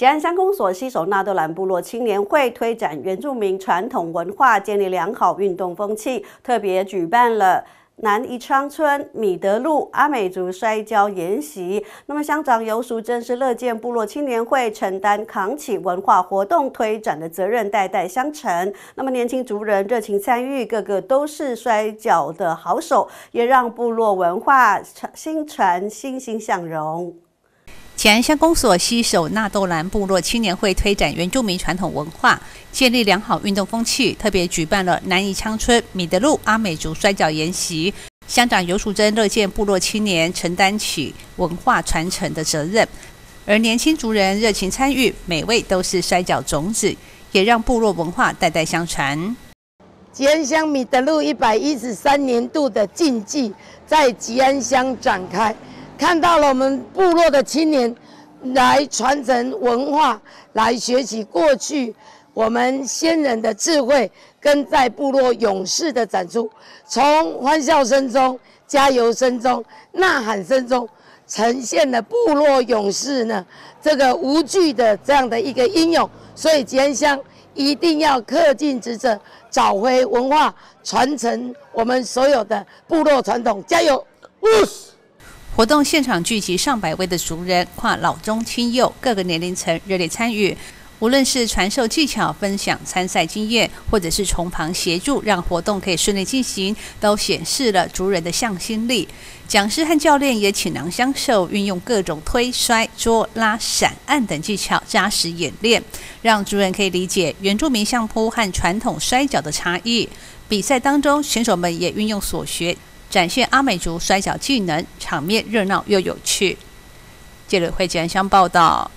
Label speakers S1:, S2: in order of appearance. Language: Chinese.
S1: 吉安乡公所西首纳德兰部落青年会推展原住民传统文化，建立良好运动风气，特别举办了南宜昌村米德路阿美族摔跤研习。那么乡长尤淑珍是乐见部落青年会承担扛起文化活动推展的责任，代代相承。那么年轻族人热情参与，个个都是摔跤的好手，也让部落文化传新传欣欣向荣。
S2: 前乡公所西首纳豆兰部落青年会推展原住民传统文化，建立良好运动风气，特别举办了南宜昌村米德路阿美族摔跤研习。乡长尤淑珍乐见部落青年承担起文化传承的责任，而年轻族人热情参与，每位都是摔跤种子，也让部落文化代代相传。
S3: 吉安乡米德路一百一十三年度的竞技在吉安乡展开。看到了我们部落的青年来传承文化，来学习过去我们先人的智慧，跟在部落勇士的展出，从欢笑声中、加油声中、呐喊声中，呈现了部落勇士呢这个无惧的这样的一个英勇。所以吉安乡一定要恪尽职责，找回文化，传承我们所有的部落传统，加油！
S2: 活动现场聚集上百位的族人，跨老中青幼各个年龄层热烈参与。无论是传授技巧、分享参赛经验，或者是从旁协助，让活动可以顺利进行，都显示了族人的向心力。讲师和教练也倾囊相授，运用各种推、摔、捉、拉、闪、按等技巧扎实演练，让族人可以理解原住民相扑和传统摔跤的差异。比赛当中，选手们也运用所学。展现阿美族摔跤技能，场面热闹又有趣。记者会吉安乡报道。